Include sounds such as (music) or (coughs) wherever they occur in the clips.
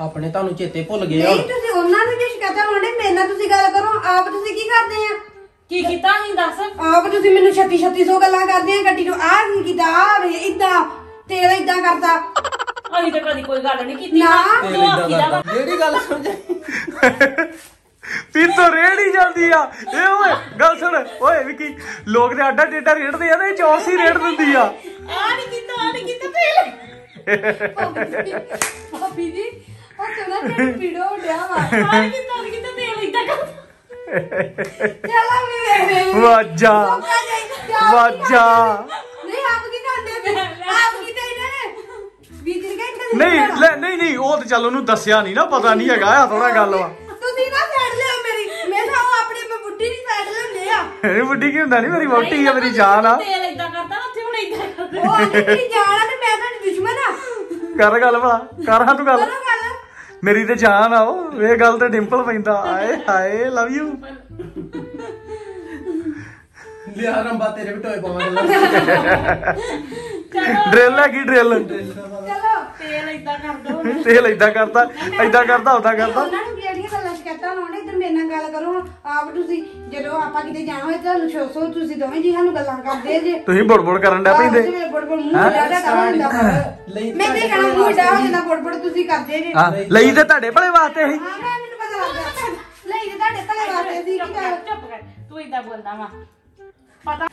ਆਪਣੇ ਤੁਹਾਨੂੰ ਚੇਤੇ ਭੁੱਲ ਗਏ ਨਹੀਂ ਹੁਣ ਤੁਸੀਂ ਉਹਨਾਂ ਨੂੰ ਜੇ ਸ਼ਿਕਾਇਤਾਂ ਲਾਉਂਦੇ? ਮੇਰੇ ਨਾਲ ਤੁਸੀਂ ਗੱਲ ਕਰੋ ਆਪ ਤੁਸੀਂ ਕੀ ਕਰਦੇ ਆ? ਕੀ ਕੀਤਾ ਅਸੀਂ ਦੱਸ? ਆਪ ਤੁਸੀਂ ਮੈਨੂੰ ਛੱਤੀ ਛੱਤੀ ਸੌ ਗੱਲਾਂ ਕਰਦੇ ਆ ਗੱਡੀ ਨੂੰ ਆਹ ਕੀ ਕੀਤਾ ਆ ਵੇ ਇਦਾਂ ਤੇਲ ਇਦਾਂ ਕਰਦਾ ਅਸੀਂ ਤਾਂ ਕਦੀ ਕੋਈ ਗੱਲ ਨਹੀਂ ਕੀਤੀ ਨਾ। ਤੇਲ ਜੋ ਇਦਾਂ ਆਖੀਦਾ ਵਾ। ਕਰਦਾ ਜਿਹੜੀ ਗੱਲ ਸਮਝ ਪੀਤੋ ਰੇੜੀ ਜਾਂਦੀ ਆ। ਇਹ ਓਏ ਗੱਲ ਸੁਣ। ਓਏ ਵਿੱਕੀ ਲੋਕ ਤੇ ਆਡਾ ਟੇਡਾ ਰੇੜਦੇ ਆ ਤੇ ਇਹ ਚੌਸ ਹੀ ਰੇੜ ਦਿੰਦੀ ਆ। ਆ ਨਹੀਂ ਕੀਤਾ ਆ ਨਹੀਂ ਕੀਤਾ ਤੇਲ। (laughs) ਭਾਬੀ ਜੀ ਉਹ ਕਹਿੰਦਾ ਵੀਡੀਓ ਵਾ। ਇਦਾਂ ਚਲਾ ਵੀ ਵੇਖ ਵਾਜਾ ਵਾਜਾ। ਨਹੀਂ ਆਪ ਕੀ ਕਰਦੇ ਪਏ? ਆਪ ਕੀ ਤੇ ਇਹਨਾਂ ਨੇ? ਬੀਜ ਗਏ ਨਹੀਂ ਲੈ ਨਹੀਂ ਨਹੀਂ ਉਹ ਤੇ ਚੱਲ ਉਹਨੂੰ ਦੱਸਿਆ ਨਹੀਂ ਨਾ ਪਤਾ ਨਹੀਂ ਹੈਗਾ ਆ ਥੋੜਾ ਗੱਲ ਵਾ। ਤੁਸੀਂ ਨਾ ਸਾਈਡ ਲਿਓ ਮੇਰੀ। ਮੈਂ ਤਾਂ ਉਹ ਆਪਣੀ ਮੈਂ ਬੁੱਢੀ ਦੀ ਸਾਈਡ ਲੈਂਦੇ ਆ। ਇਹ ਬੁੱਢੀ ਕੀ ਹੁੰਦਾ ਨਹੀਂ ਮੇਰੀ ਵੋਟੀ ਆ ਮੇਰੀ ਜਾਨ ਆ। ਤੇਲ ਇਦਾਂ ਕਰਦਾ ਨਾ ਉੱਥੇ ਹੁਣ ਇਦਾਂ ਕਰਦਾ। ਉਹ ਆਂਟੀ ਮੇਰੀ ਜਾਨ ਆ ਤੇ ਮੈਂ ਤੁਹਾਡੀ ਦੁਸ਼ਮਣ ਆ। ਕਰ ਗੱਲ ਭਲਾ ਕਰ ਹਾਂ ਤੂੰ ਗੱਲ। ਮੇਰੀ ਤੇ ਜਾਨ ਆ ਉਹ ਇਹ ਗੱਲ ਤੇ ਡਿੰਪਲ ਪੈਂਦਾ। ਆਏ ਹਾਏ ਲਵ ਯੂ ਲਿਆ ਰੰਬਾ ਤੇਰੇ ਵੀ ਟੋਏ ਪਾਵਾਂਗੇ। ਚਲੋ। ਡਰਿਲ ਹੈਗੀ ਡਰਿਲ? ਚਲੋ ਤੇਲ ਇਦਾਂ ਕਰ ਦੋ ਤੇਲ ਏਦਾਂ ਕਰਦਾ ਏਦਾਂ ਕਰਦਾ ਉਦਾਂ ਕਰਦਾ ਉਹਨਾਂ ਨੂੰ ਜਿਹੜੀਆਂ ਗੱਲਾਂ ਸ਼ਿਕਾਇਤਾਂ ਲਾਉਣੇ ਇਧਰ ਮੇਰੇ ਨਾਲ ਗੱਲ ਕਰੋ ਆਪ ਤੁਸੀਂ ਜਦੋਂ ਆਪਾਂ ਕਿਤੇ ਜਾਣਾ ਹੋਏ ਤੁਹਾਨੂੰ ਸ਼ੋਸੋ ਤੁਸੀਂ ਦੋਵੇਂ ਜੀ ਸਾਨੂੰ ਗੱਲਾਂ ਕਰਦੇ ਜੇ। ਤੁਸੀਂ ਬੁੜਬੁੜ ਕਰਨ ਡੈ ਪੈਂਦੇ। ਮੂੰਹ ਹੋ? ਲਈ ਮੈਂ ਤੇ ਕਹਣਾ ਮੂੰਹ ਡਾ ਹੋ ਜਾਂਦਾ ਬੜ ਬੜ ਤੁਸੀਂ ਕਰਦੇ ਜੇ। ਹਾਂ ਲਈ ਤੇ ਤੁਹਾਡੇ ਭਲੇ ਵਾਸਤੇ ਹਾਂ ਮੈਂ ਮੈਨੂੰ ਪਤਾ ਲੱਗ ਗਿਆ। ਲਈ ਤੇ ਤੁਹਾਡੇ ਭਲੇ ਵਾਸਤੇ ਸੀ ਚੁੱਪ ਕਿ ਕਰ ਚੁੱਪ ਕਰ। ਤੂੰ ਇਦਾਂ ਬੋਲਦਾ ਵਾ। ਪਤਾ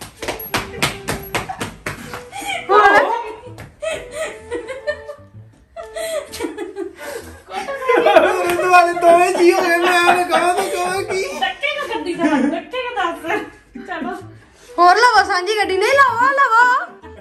ਦੁਆਲੇ ਦੋਵੇਂ ਜੀ ਹੋ ਗਏ ਮੈਂ ਉਹਨੂੰ ਕਹਾਂ ਤਾਂ ਕਹਾਂ ਕੀ ਡੱਕੇ ਕਾ ਗੱਡੀ ਦਾ ਡੱਕੇ ਕਾ ਦੱਸ ਚਲੋ ਹੋਰ ਸਾਂਝੀ ਗੱਡੀ ਨਹੀਂ ਲਵੋ ਲਵੋ।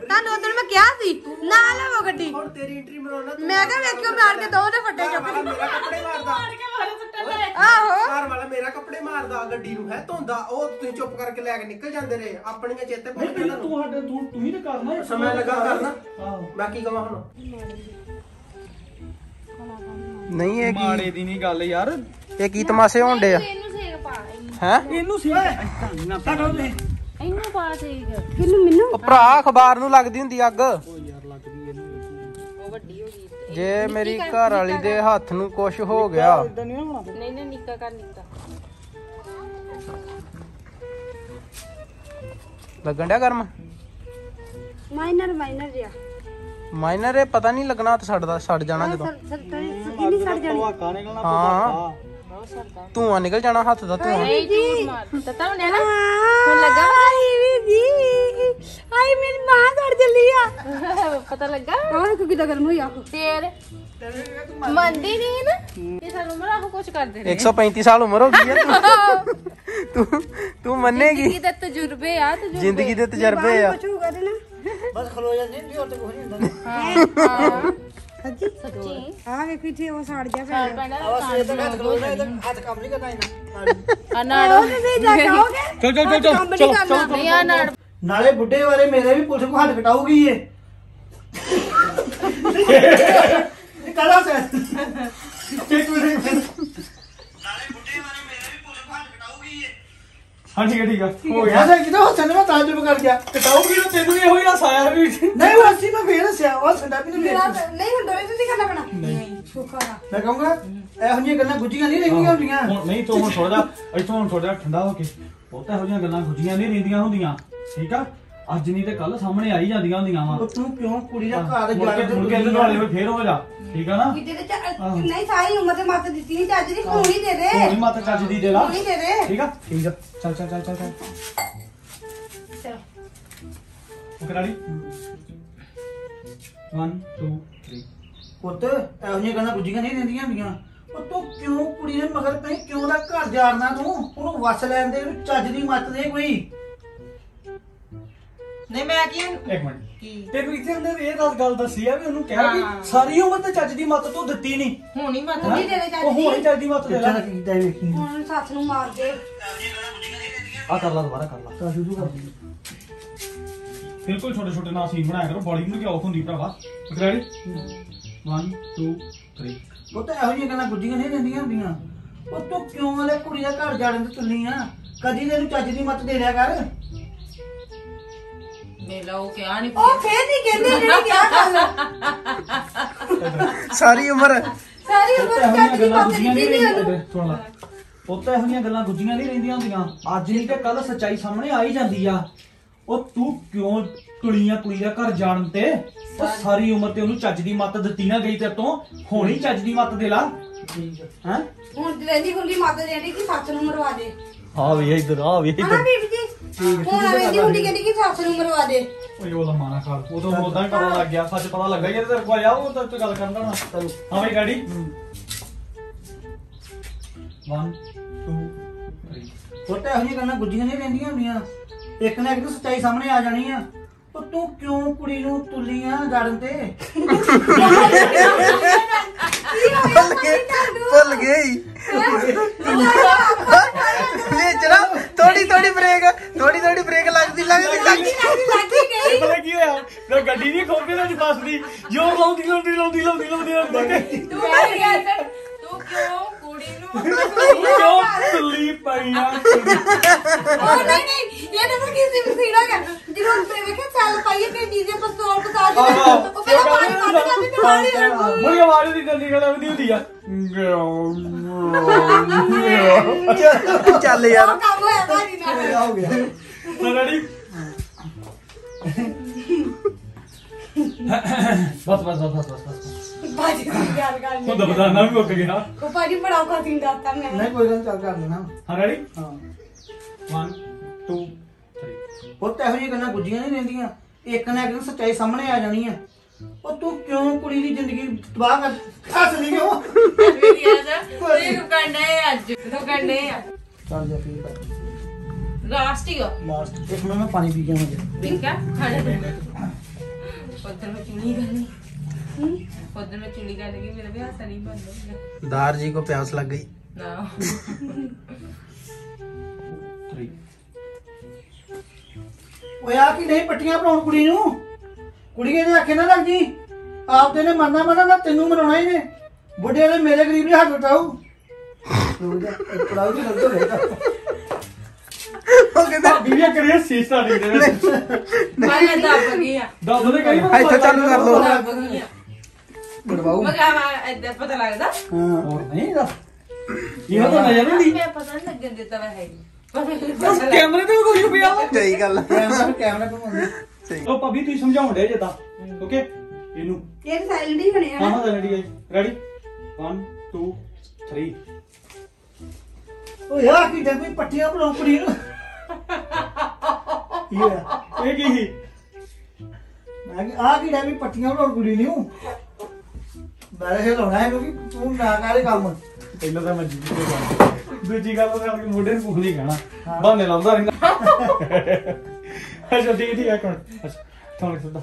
ਤੁਹਾਨੂੰ ਉਦੋਂ ਮੈਂ ਕਿਹਾ ਸੀ ਨਾ ਲਵੋ ਗੱਡੀ। ਹੁਣ ਤੇਰੀ ਐਂਟਰੀ ਬਣਾਉਣਾ ਮੈਂ ਕਿਹਾ ਵੇਖਿਓ ਮਾਰ ਕੇ ਦੋ ਦੇ ਫੱਟੇ ਚੁੱਕ ਮੇਰਾ ਕੱਪੜੇ ਮਾਰਦਾ। ਮਾਰ ਕੇ ਮਾਰੇ ਸੁੱਟਣ ਦੇ। ਆਹੋ। ਘਰ ਵਾਲਾ ਮੇਰਾ ਕੱਪੜੇ ਮਾਰਦਾ ਗੱਡੀ ਨੂੰ ਹੈ ਧੋਂਦਾ ਉਹ ਤੁਸੀਂ ਚੁੱਪ ਕਰਕੇ ਲੈ ਕੇ ਨਿਕਲ ਜਾਂਦੇ ਰਹੇ ਆਪਣੀਆਂ ਚੇਤੇ ਭੁੱਲ ਗਏ ਤੁਹਾਨੂੰ ਤੂੰ ਸਾਡੇ ਤੂੰ ਤੂੰ ਹੀ ਤੇ ਕਰਨਾ ਸਮਾਂ ਲੱਗਾ ਕਰਨਾ। ਆਹੋ। ਮੈਂ ਕੀ ਕਹਾਂ ਹੁਣ? ਨਹੀਂ ਇਹ ਮਾੜੇ ਦੀ ਨਹੀਂ ਗੱਲ ਯਾਰ। ਇਹ ਕੀ ਤਮਾਸ਼ੇ ਹੋਣ ਡੇ ਆ? ਇਹਨੂੰ ਸੇਕ ਪਾ। ਹੈ? ਇਹਨੂੰ ਸੀ ਨਾ ਪਤਾ ਨਹੀਂ ਇਹਨੂੰ ਪਾ ਸੇਕ ਕਿਨੂੰ ਮੈਨੂੰ ਉਹ ਭਰਾ ਅਖਬਾਰ ਨੂੰ ਲੱਗਦੀ ਹੁੰਦੀ ਅੱਗ। ਉਹ ਵੱਡੀ ਹੋ ਗਈ। ਜੇ ਮੇਰੀ ਘਰ ਵਾਲੀ ਦੇ ਹੱਥ ਨੂੰ ਕੁਝ ਹੋ ਗਿਆ। ਨਹੀਂ ਹੋਣਾ। ਨਹੀਂ ਨਹੀਂ ਨਿੱਕਾ ਕਰ ਨਿੱਕਾ। ਲੱਗਣ ਡਿਆ ਗਰਮ? ਮਾਈਨਰ ਮਾਈਨਰ ਜਿਆ ਮਾਈਨਰ ਇਹ ਪਤਾ ਨਹੀਂ ਲੱਗਣਾ ਹੱਥ ਛੱਡਦਾ ਛੱਡ ਜਾਣਾ ਜਦੋਂ। ਕਿੰਨੀ ਸੜ ਜਾਣੀ। ਧਵਾਕਾ ਹਾਂ ਧੂਆਂ ਨਿਕਲ ਜਾਣਾ ਹੱਥ ਦਾ ਧੂਆਂ। ਨਹੀਂ ਮਾਰ ਤਤਾ ਹੁੰਦਿਆ ਨਾ ਹੁਣ ਲੱਗਾ ਆਈ ਵੀ ਜੀ। ਆਈ ਮੇਰੀ ਮਾਂ ਸੜ ਚੱਲੀ ਆ। ਪਤਾ ਲੱਗਾ? ਆਹ ਦੇਖੋ ਕਿਦਾਂ ਗਰਮ ਹੋਈ ਆ। ਫੇਰ? ਮੰਦੀ ਨਹੀਂ ਨਾ? ਇਹ ਸਾਨੂੰ ਮਰਾ ਉਹ ਕੁਝ ਕਰਦੇ ਨੇ। 135 ਸਾਲ ਉਮਰ ਹੋ ਗਈ ਆ। ਤੂੰ ਤੂੰ ਤੂੰ ਮੰਨੇਗੀ? ਜ਼ਿੰਦਗੀ ਦਾ ਤਜਰਬੇ ਆ ਤਜਰਬੇ। ਜ਼ਿੰਦਗੀ ਦੇ ਤਜਰਬੇ ਆ। ਬਸ ਖਲੋ ਜਾਂਦੀ ਨਹੀਂ ਉਹ ਤੇ ਕੁਝ ਨਹੀਂ ਹੁੰਦਾ। ਹਾਂ। ਸੱਚੀ ਸੱਚੀ ਆ ਵੇਖੋ ਇੱਥੇ ਉਹ ਸੜ ਗਿਆ ਸਾਲ ਪਿਆ ਪੈਂਦਾ ਆਵਾ ਸਵੇਰ ਤੱਕ ਹੱਥ ਖਲੋਣਾ ਇਹਦਾ ਹੱਥ ਕੰਮ ਨਹੀਂ ਕਰਨਾ ਇਹਨਾਂ ਆ ਨਾੜੋ ਤੁਸੀਂ ਜਾ ਜਾਓਗੇ ਚਲ ਚਲ ਚਲ ਕੰਮ ਨਹੀਂ ਕਰਨਾ ਨਹੀਂ ਆ ਨਾੜ ਨਾਲੇ ਬੁੱਢੇ ਵਾਲੇ ਮੇਰੇ ਵੀ ਪੁਲਿਸ ਕੋ ਹੱਥ ਕਟਾਊਗੀ ਏ ਕਰਾ ਸੇ ਇੱਕ ਮਿੰਟ ਹਾਂ ਠੀਕ ਹੈ ਠੀਕ ਆ। ਹੋ ਗਿਆ ਸਰ ਕਿਦੋਂ ਹੱਸਣ ਮੈਂ ਤਾਜੁਬ ਕਰ ਗਿਆ। ਕਟਾਉਗੀ ਨਾ ਤੈਨੂੰ ਵੀ ਇਹੋ ਹੀ ਹਸਾਇਆ ਵੀ ਨਹੀਂ ਉਹ ਅਸੀਂ ਮੈਂ ਫੇਰ ਹੱਸਿਆ। ਉਹ ਹੱਸਦਾ ਵੀ ਨਹੀਂ ਨਹੀਂ ਹੁਣ ਦੋਵੇਂ ਤੁਸੀਂ ਕਰਨਾ ਪੈਣਾ ਨਹੀਂ। ਸੁੱਕਾ ਮੈਂ ਕਹੂੰਗਾ ਇਹੋ ਜਿਹੀਆਂ ਗੱਲਾਂ ਗੁੱਜੀਆਂ ਨਹੀਂ ਰਹਿੰਦੀਆਂ ਹੁੰਦੀਆਂ। ਹੁਣ ਨਹੀਂ ਤੂੰ ਹੁਣ ਥੋੜਾ ਇੱਥੋਂ ਹੁਣ ਥੋੜਾ ਠੰਡਾ ਹੋ ਕੇ। ਬਹੁਤਾ ਇਹੋ ਜਿਹੀਆਂ ਗੱਲਾਂ ਖੁੱਜੀਆਂ ਨਹੀਂ ਰਹਿੰਦੀਆਂ ਹੁੰਦੀਆਂ। ਠੀਕ ਆ? ਅੱਜ ਨਹੀਂ ਤੇ ਕੱਲ ਸਾਹਮਣੇ ਆਈ ਜਾਂਦੀਆਂ ਹੁੰਦੀਆਂ ਵਾ। ਉਹ ਤੂੰ ਕਿਉਂ ਕੁੜੀ ਦਾ ਘਰ ਮੁੜ ਕੇ ਮੁੜ ਕੇ ਇਹਦੇ ਹੋਏ ਫੇਰ ਹੋ ਜਾ। ਠੀਕ ਆ ਨਾ? ਕਿਤੇ ਤੇ ਚੱਲ- ਨਹੀਂ ਸਾਰੀ ਉਮਰ ਤੇ ਮੱਤ ਦਿੱਤੀ ਨਹੀਂ ਚੱਜ ਦੀ ਖੂਨ ਹੀ ਦੇ ਦੇ। ਹੋਣੀ ਮਤ ਚੱਜ ਦੀ ਦੇ ਲਾ। ਖੂਨ ਹੀ ਦੇ ਦੇ। ਠੀਕ ਆ? ਠੀਕ ਆ। ਚੱਲ ਚੱਲ ਚੱਲ ਚੱਲ ਚੱਲ। ਉਹ ਕਰਾਲੀ 1 2 3 ਪੁੱਤ ਇਹੋ ਜਿਹੀਆਂ ਗੱਲਾਂ ਗੁੱਜੀਆਂ ਨਹੀਂ ਰਹਿੰਦੀਆਂ ਹੁੰਦੀਆਂ। ਉਹ ਤੂੰ ਕਿਉਂ ਕੁੜੀ ਦੇ ਮਗਰ ਪਈ? ਕਿਉਂ ਦਾ ਘਰ ਜਾੜਨਾ ਤੂੰ? ਉਹਨੂੰ ਵਸ ਲੈਣ ਦੇ ਉਹਨੂੰ ਚੱਜ ਦੀ ਮੱਤ ਦੇ ਕੋਈ। ਨਹੀਂ ਮੈਂ ਕੀ ਇੱਕ ਮਿੰਟ। ਤੈਨੂੰ ਇੱਥੇ ਅੰਦਰ ਇਹ ਦੱਸ ਗੱਲ ਦੱਸੀ ਆ ਵੀ ਉਹਨੂੰ ਕਹਿ ਵੀ ਸਾਰੀ ਉਮਰ ਤੇ ਚੱਜ ਦੀ ਮੱਤ ਤੂੰ ਦਿੱਤੀ ਨਹੀਂ। ਹੁਣੀ ਮਤ ਖੂਨ ਹੀ? ਦੇ ਦੇ ਚੱਜ ਉਹ ਹੁਣ ਹੀ ਦੀ। ਚੱਜ ਦੀ ਮੱਤ ਦੇ ਲੈ। ਦਾ ਕੀਤਾ ਵੇਖੀ। ਹੁਣ ਸੱਸ ਨੂੰ ਮਾਰ ਦੇ। ਆ ਕਰ ਲਾ ਦੁਬਾਰਾ ਕਰ ਲਾ। ਤਾਂ ਸ਼ੁਰੂ ਕਰ। ਦੀ ਬਿਲਕੁਲ ਛੋਟੇ ਛੋਟੇ ਨਾਲ ਸੀਨ ਬਣਾਇਆ ਕਰੋ ਬੋਡੀ ਨੂੰ ਕੀ ਔਖ ਹੁੰਦੀ ਭਰਾਵਾ। ਕਰਾਲੀ 1 2 3 ਪੁੱਤ ਇਹੋ ਜਿਹੀਆਂ ਗੱਲਾਂ ਗੁੱਜੀਆਂ ਨਹੀਂ ਰਹਿੰਦੀਆਂ ਹੁੰਦੀਆਂ। ਉਹ ਤੂੰ ਕਿਉਂ ਵਾਲੇ ਕੁੜੀ ਦਾ ਘਰ ਜਾੜਨ ਤੇ ਤੁੱਲੀ ਆ? ਕਦੀ ਤੈਨੂੰ ਚੱਜ ਦੀ ਮੱਤ ਦੇ ਰਿਆ ਕਰ। ਮੇਲਾ ਉਹ ਕਿਹਾ ਨਹੀਂ ਉਹ ਫੇਰ ਨਹੀਂ ਕਹਿੰਦੇ ਜਿਹੜੀ ਕਿਆ ਗੱਲ। ਸਾਰੀ ਉਮਰ। ਸਾਰੀ ਉਮਰ ਚਾਚੀ ਦੀ ਗੁੱਝੀਆਂ ਦਿੱਤੀ ਨਹੀਂ ਉਹਨੂੰ। ਪੁੱਤ ਇਹੋ ਜਿਹੀਆਂ ਗੱਲਾਂ ਗੁੱਝੀਆਂ ਨਹੀਂ ਰਹਿੰਦੀਆਂ ਹੁੰਦੀਆਂ। ਅੱਜ ਨਹੀਂ ਤੇ ਕੱਲ ਸੱਚਾਈ ਸਾਹਮਣੇ ਆ ਹੀ ਜਾਂਦੀ ਆ। ਉਹ ਤੂੰ ਕਿਉਂ ਤੁਲੀਆਂ ਕੁੜੀ ਦਾ ਘਰ ਜਾਣ ਤੇ? ਉਹ ਸਾਰੀ ਉਮਰ ਤੇ ਉਹਨੂੰ ਚੱਜ ਦੀ ਮੱਤ ਦਿੱਤੀ ਨਾ ਗਈ ਤੇ ਤੋਂ। ਹੋਣੀ ਚੱਜ ਦੀ ਮੱਤ ਦੇ ਲਾ। ਠੀਕ ਹੈ ਹੈ? ਹੁਣ ਜਲਦੀ ਖੁੱਲੀ ਮੱਤ ਦੇਣੀ ਕਿ ਸੱਸ ਨੂੰ ਮਰਵਾ ਦੇ। ਹਾਂ ਵੀ ਇੱਧਰ ਆ ਵੀ ਹਨਾ ਬੀਬੀ ਜੀ? ਹੁਣ ਆਵੇਂਦੀ ਹੁੰਦੀ ਕਹਿੰਦੀ ਕਿ ਸੱਸ ਨੂੰ ਮਰਵਾ ਦੇ। ਓਏ ਉਹ ਲੰਮਾ ਨਾ ਕਰ ਉਹ ਤਾਂ ਉਦਾਂ ਹੀ ਪਤਾ ਲੱਗ ਗਿਆ ਸੱਚ ਪਤਾ ਲੱਗਾ ਯਾਰ ਤੇਰੇ ਕੋਲ ਆਇਆ ਉਹ ਤਾਂ ਤੂੰ ਗੱਲ ਕਰਦਾ ਨਾ। ਚਲੋ। ਹਾਂ ਬਈ ਗਾੜੀ 1 2 3 ਪੁੱਤ ਇਹੋ ਜਿਹੀਆਂ ਗੱਲਾਂ ਗੁੱਝੀਆਂ ਨਹੀਂ ਰਹਿੰਦੀਆਂ ਹੁੰਦੀਆਂ। ਇੱਕ ਨਾ ਇੱਕ ਦਿਨ ਸੱਚਾਈ ਸਾਹਮਣੇ ਆ ਜਾਣੀ ਆ। ਉਹ ਤੂੰ ਕਿਉਂ ਕੁੜੀ ਨੂੰ ਤੁੱਲੀਆਂ ਜੜਨ ਤੇ? (laughs) ਉਹ ਨਹੀਂ ਨਹੀਂ ਇਹ ਤਾਂ ਕਿਸੇ ਵੀ ਸੀੜਾ ਗਿਆ ਜਦੋਂ ਤੇ ਵੇਖਿਆ ਚੱਲ ਪਾਈਏ ਤੇ ਡੀਜੇ ਪਸਤੌਲ ਪਸਾ ਦੇ ਉਹ ਕਹਿੰਦਾ ਪਾਣੀ ਪਾਣੀ ਜਾਂਦੀ ਤੇ ਮਾਰੀ ਬੜੀ ਆਵਾਜ਼ ਦੀ ਗੱਡੀ ਗੱਲ ਆਉਂਦੀ ਹੁੰਦੀ ਆ। ਚੱਲ ਯਾਰ। ਉਹ ਕੰਮ ਹੋਇਆ ਭਾਜੀ ਨਾਲ। ਹੋ ਗਿਆ ਰੈਡੀ। (coughs) ਬਸ ਬਸ ਬਸ ਬਸ ਬਸ ਭਾਜੀ ਦੀ ਗੱਲ ਕਰ ਹੁਣ ਤਾਂ ਬਦਾਨਾ ਵੀ ਮੁੱਕ ਗਿਆ। ਉਹ ਭਾਜੀ ਬੜਾ ਔਖਾ ਸੀ ਦੱਸਤਾ ਮੈਂ। ਨਹੀਂ ਕੋਈ ਗੱਲ ਨੀ, ਚੱਲ ਕਰ ਲੈਣਾ। ਹਾਂ ਰੈਡੀ ਹਾਂ। 1 2 3 ਪੁੱਤ ਇਹੋ ਜਿਹੀਆਂ ਗੱਲਾਂ ਗੁੱਝੀਆਂ ਨਹੀਂ ਰਹਿੰਦੀਆਂ। ਇੱਕ ਨਾ ਇੱਕ ਦਿਨ ਸੱਚਾਈ ਸਾਹਮਣੇ ਆ ਜਾਣੀ ਆ ਉਹ ਤੂੰ ਕਿਉਂ ਕੁੜੀ ਦੀ ਜ਼ਿੰਦਗੀ ਤਬਾਹ ਕਰ ਹੱਸ ਲਈ ਕਿਉਂ? ਹੈ ਹੈ ਚੱਲ ਜਾ ਫੇਰ ਕਰ ਲਾਸਟ ਹੀ ਹੋ ਲਾਸਟ ਇੱਕ ਮਿੰਟ ਮੈਂ ਪਾਣੀ ਪੀ ਕੇ ਆਵਾਂ। ਜੀ ਦੇਖਾ ਖਾਣੇ ਉਧਰ ਮੈਂ ਚੁਣੀ ਕਰਨੀ ਉਧਰ ਮੈਂ ਚੁਣੀ ਕਰਨੀ ਮੇਰਾ ਵੀ ਹਾਸਾ ਨਹੀਂ ਬੰਦ दार जी को प्यास लग गई ਨਾ 3 ਓਏ ਆ ਕੀ ਨਹੀਂ ਪੱਟੀਆਂ ਬਣਾਉਣ ਕੁੜੀ ਨੂੰ ਕੁੜੀ ਇਹਦੇ ਆਖੇ ਨਾ ਲੱਗ ਜੀ ਆਪ ਤੇ ਨੇ ਮਰਨਾ ਮਰਨਾ ਨਾ ਤੈਨੂੰ ਮਰਾਉਣਾ ਹੀ ਨੇ ਬੁੱਢੇ ਨੇ ਮੇਰੇ ਗਰੀਬ ਨੇ ਹੱਥ ਉਠਾਉ ਪੜਾਉ ਜੀ ਲੱਗ ਉਹ ਕਹਿੰਦਾ ਭਾਬੀ ਵੀ ਕਰੇ ਸੀਸਾ ਨਹੀਂ ਦੇ ਭਾਈ ਮੈਂ ਦੱਬ ਗਈ ਆ। ਦੱਬ ਦੇ ਕਈ ਇੱਥੇ ਚਾਲੂ ਕਰ ਲੋ ਦੱਬ ਗਈ ਆ। ਬੜਵਾਉ ਮਗਾ ਇੱਦਾਂ ਪਤਾ ਲੱਗਦਾ। ਹਾਂ। ਹੋਰ ਨਹੀਂ ਦਾ ਇਹ ਤਾਂ ਨਜ਼ਰ ਨਹੀਂ। ਮੈਂ ਪਤਾ ਨਹੀਂ ਲੱਗਣ ਦਿੱਤਾ ਵਾ ਹੈ ਕੈਮਰੇ ਤੇ ਕੋਈ ਪਿਆ ਸਹੀ ਗੱਲ ਕੈਮਰਾ ਕੈਮਰਾ ਘੁਮਾਉਂਦੇ ਉਹ ਭਾਬੀ ਤੁਸੀਂ ਸਮਝਾਉਣ ਦੇ ਜਦਾ। ਓਕੇ? ਇਹਨੂੰ। ਇਹ ਸਾਇਲੈਂਟ ਹੀ ਬਣਿਆ ਹਾਂ ਹਾਂ ਰੈਡੀ ਰੈਡੀ 1 2 3 ਓਏ ਆ ਕੀ ਡੱਬੀ ਪੱਟੀਆਂ ਬਲੌਂਕੜੀ ਨੂੰ? ਕੀ ਹੋਇਆ ਇਹ ਕੀ ਸੀ? ਮੈਂ ਕਿ ਆ ਕੀ ਡੱਬੀ ਪੱਟੀਆਂ ਬਣਾਉਣ ਕੁੜੀ ਨੂੰ? ਮੈਂ ਇਹ ਲਾਉਣਾ ਹੈ ਕਿਉਂਕਿ ਤੂੰ ਨਾ ਕਰੇ ਕੰਮ। ਪਹਿਲਾਂ ਤਾਂ ਮੈਂ ਜੀ ਤੇ ਗੱਲ ਦੂਜੀ ਗੱਲ ਤਾਂ ਕਿ ਮੋਢੇ ਨੂੰ ਕੁਝ ਨਹੀਂ ਕਹਿਣਾ ਬਾਨੇ ਲਾਉਂਦਾ ਰਹਿੰਦਾ। ਅੱਛਾ ਠੀਕ ਠੀਕ ਹੈ ਕੋਣ ਅੱਛਾ ਤੁਹਾਨੂੰ ਸੁਣਦਾ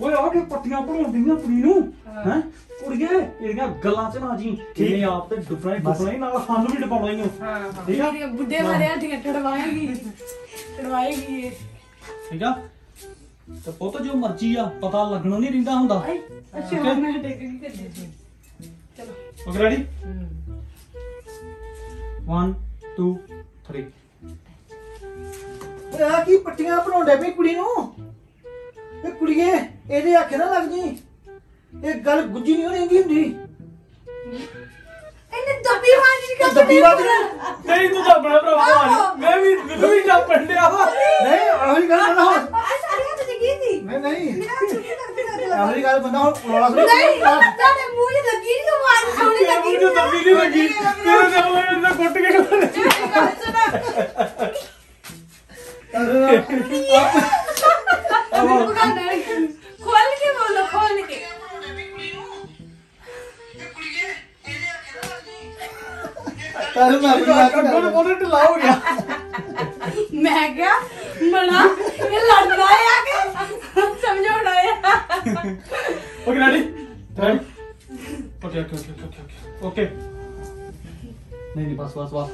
ਓਏ ਆ ਕੇ ਪੱਟੀਆਂ ਪੜਾਉਂਦੀਆਂ ਕੁੜੀ ਨੂੰ? ਹੈ। ਕੁੜੀਏ ਇਹਦੀਆਂ ਗੱਲਾਂ ਚ ਨਾ ਜੀ। ਇਹਨੇ ਆਪ ਤੇ ਡੁੱਬਣਾ ਹੀ ਡੁੱਬਣਾ ਹੀ ਨਾਲ ਸਾਨੂੰ ਵੀ ਡੁਬਾਉਣਾ ਹੀ ਹਾਂ ਹਾਂ। ਠੀਕ ਆ? ਬੁੱਢੇ ਮਾਰੇ ਹੱਥੀਆਂ ਟੜਵਾਏਗੀ ਟੜਵਾਏਗੀ ਇਹ। ਠੀਕ ਆ? ਤੇ ਪੁੱਤ ਜੋ ਮਰਜ਼ੀ ਆ ਪਤਾ ਲੱਗਣਾ ਨਹੀਂ ਰਹਿੰਦਾ ਹੁੰਦਾ। ਅੱਛਾ ਮੈਂ ਕੀ ਕਰਦੇ ਸੀ ਓਕੇ ਰੈਡੀ 1 2 3 ਓਏ ਆ ਕੀ ਪੱਟੀਆਂ ਬਣਾਉਂਦੇ ਪਈ ਕੁੜੀ ਨੂੰ? ਇਹ ਕੁੜੀਏ ਇਹਦੇ ਆਖੇ ਨਾ ਲੱਗ ਜੀ। ਇਹ ਗੱਲ ਗੁੱਜੀ ਨਹੀਂ ਰਹਿੰਦੀ ਹੁੰਦੀ। ਇਹਨੇ ਦੱਬੀ ਮਾਰੀ ਇਹ ਦੱਬੀ ਵੱਜ ਨਹੀਂ ਤੂੰ ਤਾਂ ਬੜਾ ਭਰਾ ਮੈਂ ਵੀ ਮੈਨੂੰ ਵੀ ਜਾ ਪੰਡਿਆ ਵਾ ਨਹੀਂ ਉਹੀ ਗੱਲ ਬੰਦਾ ਹੁਣ ਆ ਸਾਰੇ ਹੱਥ ਚ ਕੀ ਸੀ ਨਹੀਂ ਨਹੀਂ ਮੇਰਾ ਹੱਥ ਨਹੀਂ ਲੱਗਦਾ ਉਹੀ ਗੱਲ ਬੰਦਾ ਹੁਣ ਰੌਲਾ ਸੁਣ ਨਹੀਂ ਤੁਹਾਡੇ ਮੂੰਹ 'ਚ ਲੱਗੀ ਨਹੀਂ ਆਵਾਜ਼ ਸੋਹਣੀ ਤੇਰੇ ਲੱਗੀ ਮੂੰਹ 'ਚ ਦੱਬੀ ਨਹੀਂ ਲੱਗੀ ਤੇਰੇ ਨਾਲ ਮੈਂ ਇਹਨਾਂ ਕੁੱਟ ਕੇ ਖਵਾਉਣਾ। ਗੱਲ ਕਰ ਮੈਂ ਆਪਣੀ ਬਾਤ ਅੱਗੋਂ ਕਰ ਉਹਨੇ ਢਿੱਲਾ ਹੋ ਗਿਆ ਮੈਂ ਕਿਹਾ ਮਣਾ ਇਹ ਲੜਦਾ ਆ ਕੇ ਸਮਝਾਉਣਾ ਆ? Okay ready ready okay okay okay okay okay ਨਹੀਂ ਨਹੀਂ ਬਸ ਬਸ ਬਸ।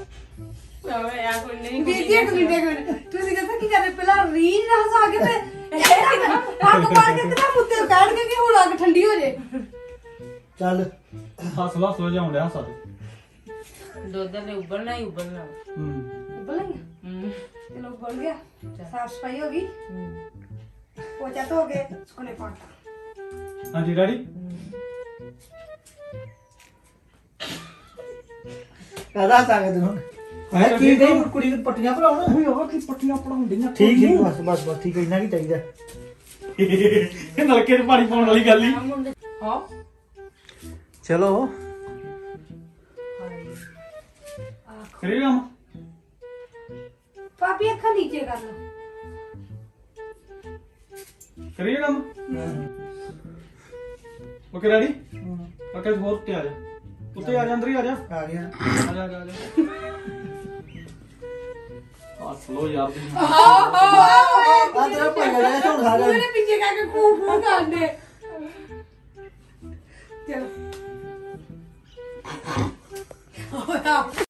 ਓਏ ਆ ਕੋਈ ਨਹੀਂ ਬੀਜੀ ਇੱਕ ਮਿੰਟ ਇੱਕ ਮਿੰਟ। ਤੁਸੀਂ ਕਹਿੰਦਾ ਕੀ ਕਰਦੇ ਪਹਿਲਾਂ ਰੀਝ ਨਾਲ ਹਸਾ ਕੇ ਤੇ ਹੱਥ ਮਾਰ ਕੇ ਕਿਤਾ ਮੁੱਤੇ ਕਾੜ ਕੇ ਕਿ ਹੁਣ ਅੱਗ ਠੰਡੀ ਹੋ ਜੇ। ਚੱਲ। ਹੱਸ ਲਾ ਸੋ ਜਾਉਂ ਡਿਆ ਸਾਡੇ ਦੁੱਧ ਨੇ ਉਬਲਣਾ ਹੀ ਉਬਲਣਾ। ਹੂੰ। ਉਬਲ ਗਈ ਹੂੰ। ਚਲੋ ਉਬਲ ਗਿਆ ਸਾਫ਼ ਸਫ਼ਾਈ ਹੋ ਗਈ। ਪੋਚਾ ਧੋ ਕੇ ਸੁਕਣੇ ਪਾਤਾ ਹਾਂਜੀ ਰੈਡੀ ਕਹਦਾ ਤਾਕਤ ਨੂੰ ਹੈ ਕੀ ਕਹੀ ਕੁੜੀ ਨੂੰ ਪੱਟੀਆਂ ਭਰਾਉਣ ਓਏ ਆ ਕੀ ਪੱਟੀਆਂ ਪੜਾਉਂਦੀਆਂ ਠੀਕ ਠੀਕ ਬਸ ਬਸ ਬਸ ਠੀਕ ਹੈ ਇੰਨਾ ਕੀ ਚਾਹੀਦਾ? ਇਹ ਨਲਕੇ 'ਚ ਪਾਣੀ ਪਾਉਣ ਵਾਲੀ ਗੱਲ ਹੀ। ਹਾਂ। ਚਲੋ। ਕਰੀ ਕੰਮ? ਪਾਪੀ ਅੱਖਾਂ ਨੀਚੇ ਕਰ ਲਓ। ਕਰੀ ਕੰਮ? ਓਕੇ ਰੈਡੀ ਓਕੇ ਹੋਰ ਉੱਤੇ ਆ ਜਾ। ਉੱਤੇ ਆ ਜਾ ਅੰਦਰ ਹੀ ਆ ਜਾ। ਆ ਗਿਆ। ਆ ਜਾ ਆ ਜਾ, ਆ ਜਾ। ਆ ਸਲੋ ਯਾਰ ਤੁਸੀਂ ਆ ਤੇਰਾ ਭਾਈ ਆ ਗਿਆ ਹੁਣ ਸਾਰਾ ਉਹਨੇ ਪਿੱਛੇ ਕਰਕੇ ਖੂ ਖੂ ਕਰਦੇ। ਚਲੋ।